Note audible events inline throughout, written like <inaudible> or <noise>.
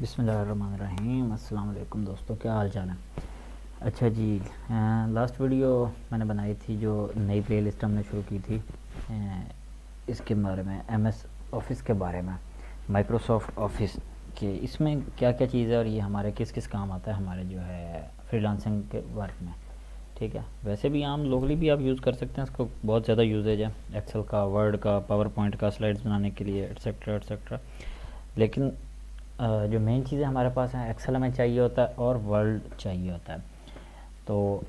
बिसमीम वालेकुम दोस्तों क्या हाल चाल है? अच्छा जी आ, लास्ट वीडियो मैंने बनाई थी जो नई प्लेलिस्ट हमने शुरू की थी आ, इसके बारे में एम एस ऑफ़िस के बारे में माइक्रोसॉफ्ट ऑफ़िस के। इसमें क्या क्या चीज़ है और ये हमारे किस किस काम आता है हमारे जो है फ्रीलांसिंग के वर्क में ठीक है? वैसे भी आम लोकली भी आप यूज़ कर सकते हैं इसको बहुत ज़्यादा यूजेज है एक्सेल का वर्ड का पावर पॉइंट का स्लाइड्स बनाने के लिए एट्सट्रा एट्सट्रा लेकिन जो मेन चीज़ें हमारे पास हैं एक्सेल हमें चाहिए होता है और वर्ल्ड चाहिए होता है। तो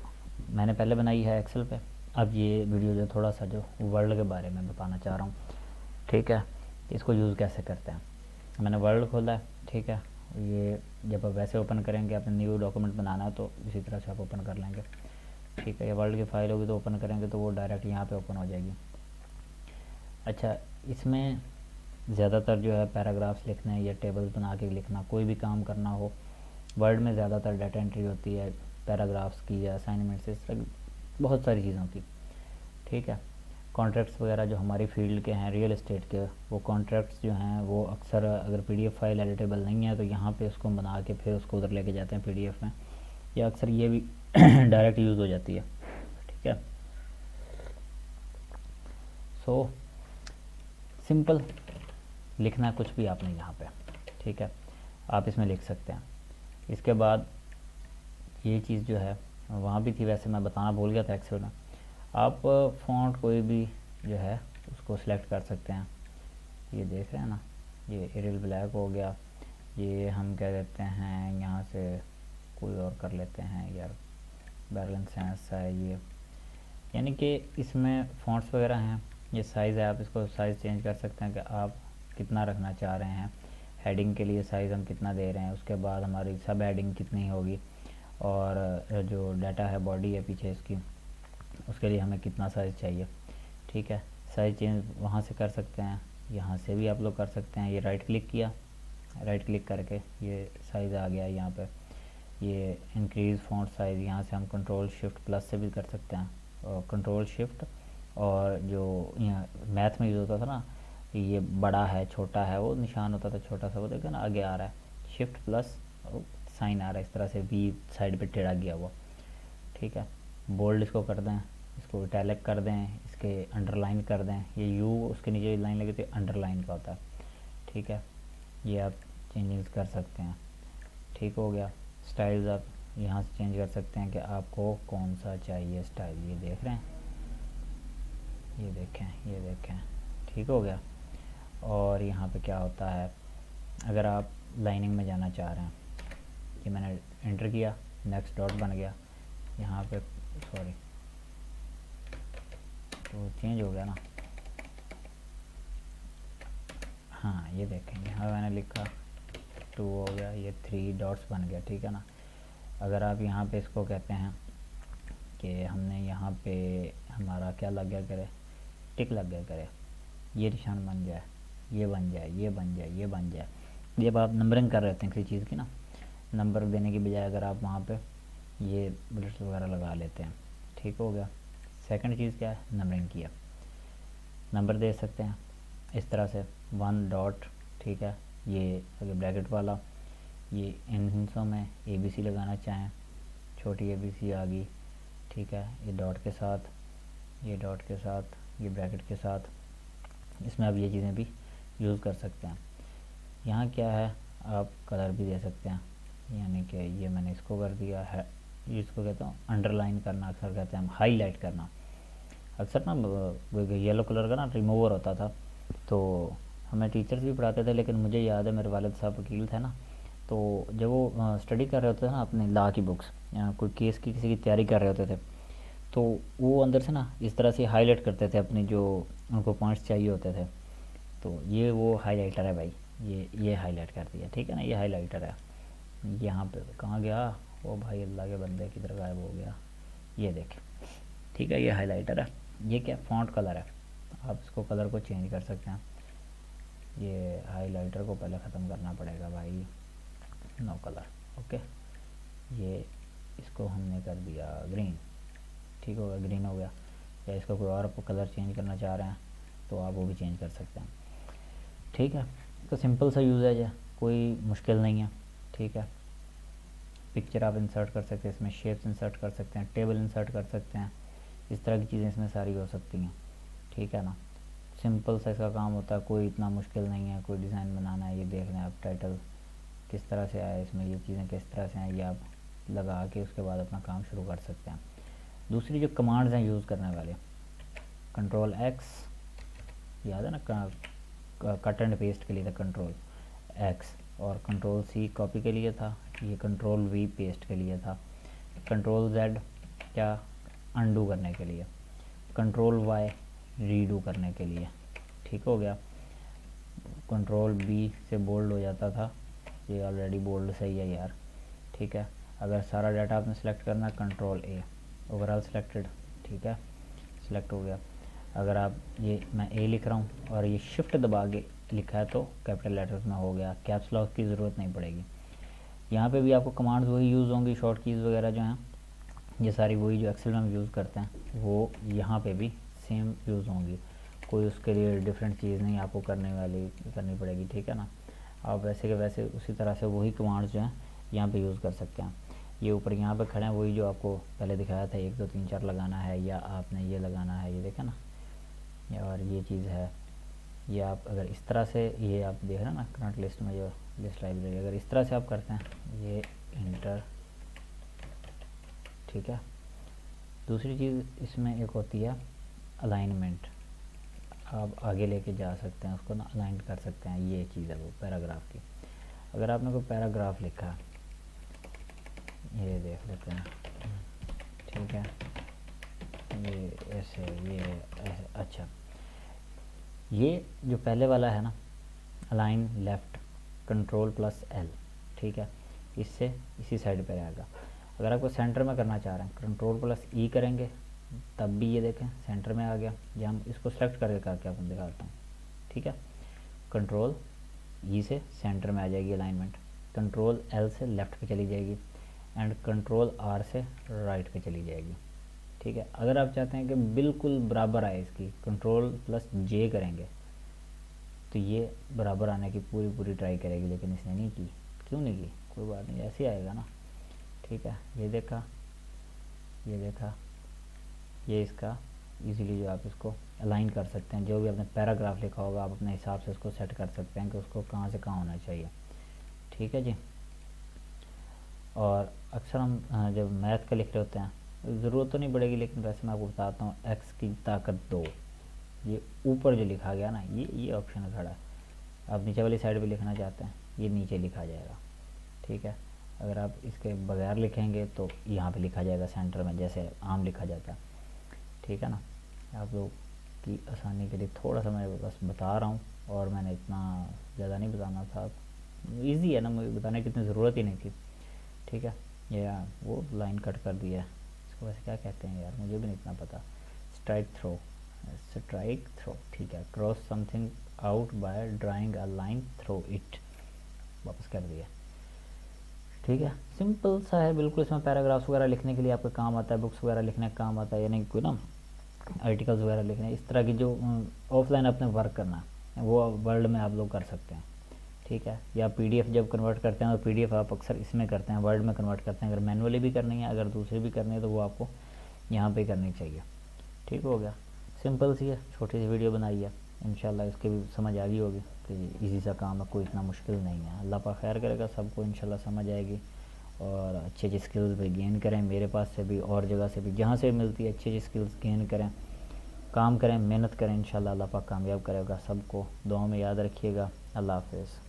मैंने पहले बनाई है एक्सेल पे। अब ये वीडियो जो थोड़ा सा जो वर्ल्ड के बारे में बताना चाह रहा हूँ। ठीक है? इसको यूज़ कैसे करते हैं? मैंने वर्ल्ड खोला है। ठीक है? ये जब आप वैसे ओपन करेंगे अपने न्यू डॉक्यूमेंट बनाना है तो इसी तरह से आप ओपन कर लेंगे। ठीक है? ये वर्ल्ड की फ़ाइल होगी तो ओपन करेंगे तो वो डायरेक्ट यहाँ पे ओपन हो जाएगी। अच्छा इसमें ज़्यादातर जो है पैराग्राफ्स लिखने या टेबल्स बना के लिखना, कोई भी काम करना हो, वर्ड में ज़्यादातर डाटा एंट्री होती है पैराग्राफ्स की या असाइनमेंट्स, इस तरह बहुत सारी चीज़ों की। ठीक है? कॉन्ट्रैक्ट्स वगैरह जो हमारी फ़ील्ड के हैं, रियल इस्टेट के, वो कॉन्ट्रैक्ट्स जो हैं, वो अक्सर अगर पीडीएफ फ़ाइल एडिटेबल नहीं है तो यहाँ पे उसको बना के फिर उसको उधर लेके जाते हैं पीडीएफ में, या अक्सर ये भी <clears throat> डायरेक्ट यूज़ हो जाती है। ठीक है? सो, सिंपल लिखना कुछ भी आपने यहाँ पे, ठीक है? आप इसमें लिख सकते हैं। इसके बाद ये चीज़ जो है, वहाँ भी थी वैसे, मैं बताना भूल गया था एक्सेल में। आप फ़ॉन्ट कोई भी जो है, उसको सिलेक्ट कर सकते हैं। ये देख रहे हैं ना, ये एरियल ब्लैक हो गया। ये हम क्या कहते हैं, यहाँ से कोई और कर लेते हैं, यार, बैलेंस सेंस है ये। यानी कि इसमें फ़ॉन्ट्स वगैरह हैं, ये साइज़ है, आप इसको साइज़ चेंज कर सकते हैं कि आप कितना रखना चाह रहे हैं हेडिंग के लिए साइज़ हम कितना दे रहे हैं, उसके बाद हमारी सब हेडिंग कितनी होगी और जो डाटा है बॉडी है पीछे इसकी, उसके लिए हमें कितना साइज़ चाहिए। ठीक है? साइज़ चेंज वहाँ से कर सकते हैं, यहाँ से भी आप लोग कर सकते हैं। ये राइट क्लिक किया राइट क्लिक करके ये साइज़ आ गया यहाँ पे। ये इंक्रीज़ फॉन्ट साइज़ यहाँ से हम कंट्रोल शिफ्ट प्लस से भी कर सकते हैं। और कंट्रोल शिफ्ट और जो यहाँ मैथ में यूज़ होता था ना ये बड़ा है, छोटा है, वो निशान होता था छोटा सा, वो देखो ना, आगे आ रहा है। शिफ्ट प्लस साइन आ रहा है इस तरह से वी साइड पे टेढ़ा गया हुआ। ठीक है? बोल्ड इसको कर दें, इसको इटैलिक कर दें, इसके अंडरलाइन कर दें। ये यू उसके नीचे लाइन लगी तो अंडरलाइन का होता है। ठीक है? ये आप चेंजेस कर सकते हैं। ठीक हो गया। स्टाइल्स आप यहाँ से चेंज कर सकते हैं कि आपको कौन सा चाहिए स्टाइल ये देख रहे हैं? ये देखें ये देखें। ठीक हो गया। और यहाँ पे क्या होता है, अगर आप लाइनिंग में जाना चाह रहे हैं ये मैंने एंटर किया नेक्स्ट डॉट बन गया, यहाँ पे सॉरी तो चेंज हो गया ना। हाँ ये देखें यहाँ मैंने लिखा टू हो गया, ये थ्री डॉट्स बन गया, ठीक है ना। अगर आप यहाँ पे इसको कहते हैं कि हमने यहाँ पे हमारा क्या लग गया करे? टिक लग गया करे। ये निशान बन जाए ये बन जाए, ये बन जाए, ये बन जाए। जब आप नंबरिंग कर रहे हैं किसी चीज़ की ना नंबर देने की बजाय अगर आप वहाँ पे ये बुलेट्स वगैरह लगा लेते हैं, ठीक हो गया। सेकंड चीज़ क्या है? नंबरिंग किया नंबर दे सकते हैं। इस तरह से वन डॉट ठीक है, ये अगर ब्रैकेट वाला, ये इन हिंसों में ए बी सी लगाना चाहें, छोटी ए बी सी आ गई, ठीक है, ये डॉट के साथ, ये डॉट के साथ, ये ब्रैकेट के साथ, इसमें अब ये चीज़ें भी यूज़ कर सकते हैं। यहाँ क्या है? आप कलर भी दे सकते हैं। यानी कि ये मैंने इसको कर दिया है। इसको कहता हूँ अंडरलाइन करना अक्सर कहते हैं, हम हाईलाइट करना। अक्सर ना येलो कलर का ना रिमूवर होता था। तो हमें टीचर्स भी पढ़ाते थे, लेकिन मुझे याद है, मेरे वालद साहब वकील थे ना तो जब वो स्टडी कर रहे होते थे ना अपने ला की बुक्स या कोई केस की किसी की तैयारी कर रहे होते थे तो वो अंदर से ना इस तरह से हाईलाइट करते थे अपने जो उनको पॉइंट्स चाहिए होते थे। तो ये वो हाईलाइटर है भाई। ये ये हाईलाइट कर दिया, ठीक है ना? ये हाईलाइटर है। यहाँ पे कहाँ गया? वो भाई अल्लाह के बंदे, किधर गायब हो गया? ये देखें, ठीक है? ये हाईलाइटर है। ये क्या फॉन्ट कलर है? आप इसको कलर को चेंज कर सकते हैं। ये हाईलाइटर को पहले ख़त्म करना पड़ेगा भाई। नो कलर ओके ये इसको हमने कर दिया ग्रीन ठीक हो गया? ग्रीन हो गया। या इसका कोई और कलर चेंज करना चाह रहे हैं तो आप वो भी चेंज कर सकते हैं। ठीक है? तो सिंपल सा यूज़ है जो कोई मुश्किल नहीं है, ठीक है? पिक्चर आप इंसर्ट कर सकते हैं, इसमें शेप्स इंसर्ट कर सकते हैं टेबल इंसर्ट कर सकते हैं, इस तरह की चीज़ें इसमें सारी हो सकती हैं, ठीक है ना? सिंपल सा इसका काम होता है, कोई इतना मुश्किल नहीं है, कोई डिज़ाइन बनाना है, ये देख लें आप टाइटल किस तरह से आया इसमें, ये चीज़ें किस तरह से आए ये आप लगा के उसके बाद अपना काम शुरू कर सकते हैं। दूसरी जो कमांड्स हैं यूज़ करने वाले कंट्रोल एक्स याद है ना कट एंड पेस्ट के लिए था कंट्रोल एक्स और कंट्रोल सी कॉपी के लिए था, ये कंट्रोल वी पेस्ट के लिए था। कंट्रोल जेड क्या? अनडू करने के लिए। कंट्रोल वाई रीडू करने के लिए। ठीक हो गया। कंट्रोल बी से बोल्ड हो जाता था। ये ऑलरेडी बोल्ड सही है यार। ठीक है। अगर सारा डाटा आपने सेलेक्ट करना कंट्रोल ए ओवरऑल सिलेक्टेड ठीक है। सिलेक्ट हो गया। अगर आप ये, मैं ए लिख रहा हूँ और ये शिफ्ट दबा के लिखा है तो कैपिटल लेटर्स में हो गया। कैप्स लॉक की ज़रूरत नहीं पड़ेगी। यहाँ पे भी आपको कमांड्स वही यूज़ होंगी शॉर्ट कीज़ वगैरह जो हैं, ये सारी वही जो एक्सेल में हम यूज़ करते हैं, वो यहाँ पे भी सेम यूज़ होंगी। कोई उसके लिए डिफरेंट चीज़ नहीं, आपको करने वाली, करनी पड़ेगी, ठीक है ना? आप वैसे के वैसे उसी तरह से वही कमांड्स जो हैं, यहाँ पे यूज़ कर सकते हैं। ये ऊपर यहाँ पे खड़े हैं, वही जो आपको पहले दिखाया था, एक, दो, तीन, चार लगाना है या आपने ये लगाना है, ये देखा ना? और ये चीज़ है। ये आप अगर इस तरह से ये आप देख रहे हैं ना करंट लिस्ट में जो लिस्ट लाइब्रेरी अगर इस तरह से आप करते हैं, ये इंटर ठीक है। दूसरी चीज़ इसमें एक होती है अलाइनमेंट आप आगे लेके जा सकते हैं, उसको ना अलाइन कर सकते हैं, ये चीज़ है वो पैराग्राफ की। अगर आपने कोई पैराग्राफ लिखा, ये देख लेते हैं, ठीक है। ये ऐसे ये ऐसे अच्छा। ये जो पहले वाला है ना align left control plus L ठीक है? इससे इसी साइड पे रहेगा। अगर आपको सेंटर में करना चाह रहे हैं कंट्रोल प्लस ई करेंगे, तब भी ये देखें सेंटर में आ गया। या हम इसको सेलेक्ट करके करके आपको दिखाता हूँ, ठीक है? कंट्रोल ई से सेंटर में आ जाएगी अलाइनमेंट कंट्रोल एल से लेफ़्ट पे चली जाएगी एंड कंट्रोल आर से राइट पे चली जाएगी। ठीक है? अगर आप चाहते हैं कि बिल्कुल बराबर आए इसकी कंट्रोल प्लस जे करेंगे तो ये बराबर आने की पूरी पूरी ट्राई करेगी, लेकिन इसने नहीं की। क्यों नहीं की? कोई बात नहीं, ऐसे आएगा ना। ठीक है? ये देखा ये देखा, ये इसका इजीली जो आप इसको अलाइन कर सकते हैं। जो भी आपने पैराग्राफ लिखा होगा, आप अपने हिसाब से उसको सेट कर सकते हैं कि उसको कहाँ से कहाँ होना चाहिए। ठीक है जी? और अक्सर हम जब मैथ का लिख रहे होते हैं ज़रूरत तो नहीं पड़ेगी, लेकिन वैसे मैं आपको बताता हूँ एक्स की ताकत दो। ये ऊपर जो लिखा गया ना, ये ये ऑप्शन खड़ा है। आप नीचे वाली साइड भी लिखना चाहते हैं, ये नीचे लिखा जाएगा। ठीक है? अगर आप इसके बगैर लिखेंगे तो यहाँ पे लिखा जाएगा सेंटर में, जैसे आम लिखा जाता है। ठीक है ना? आप लोग की आसानी के लिए थोड़ा सा मैं बस बता रहा हूँ, और मैंने इतना ज़्यादा नहीं बताना था। ईजी है ना, मुझे बताने की इतनी ज़रूरत ही नहीं थी। ठीक है? ये वो लाइन कट कर दिया। है इसको वैसे क्या कहते हैं यार, मुझे भी नहीं इतना पता। स्ट्राइक थ्रो स्ट्राइक थ्रो ठीक है cross something out by drawing a line through it वापस कर दिया। ठीक है सिंपल सा है, बिल्कुल इसमें पैराग्राफ्स वगैरह लिखने के लिए आपका काम आता है बुक्स वगैरह लिखने का काम आता है, यानी कोई ना आर्टिकल्स वगैरह लिखने, इस तरह की जो ऑफलाइन अपने वर्क करना है, वो वर्ल्ड में आप लोग कर सकते हैं। ठीक है? या पीडीएफ जब कन्वर्ट करते हैं तो पीडीएफ आप अक्सर इसमें करते हैं वर्ड में कन्वर्ट करते हैं। अगर मैनुअली भी करनी है, अगर दूसरी भी करनी है तो वो आपको यहाँ पे करनी चाहिए। ठीक हो गया? सिंपल सी है, छोटी सी वीडियो बनाई है। इन इसकी भी समझ आ गई होगी कि इजी सा काम है, कोई इतना मुश्किल नहीं है। अल्लाह पा खैर करेगा, सबको इन समझ आएगी और अच्छी अच्छी स्किल्स भी गेन करें। मेरे पास से भी और जगह से भी, जहाँ से मिलती है, अच्छी अच्छी स्किल्स गेन करें। काम करें, मेहनत करें इन अल्लाह पाक कामयाब करेगा। सबको दुआ में याद रखिएगा। अल्लाह हाफिज़।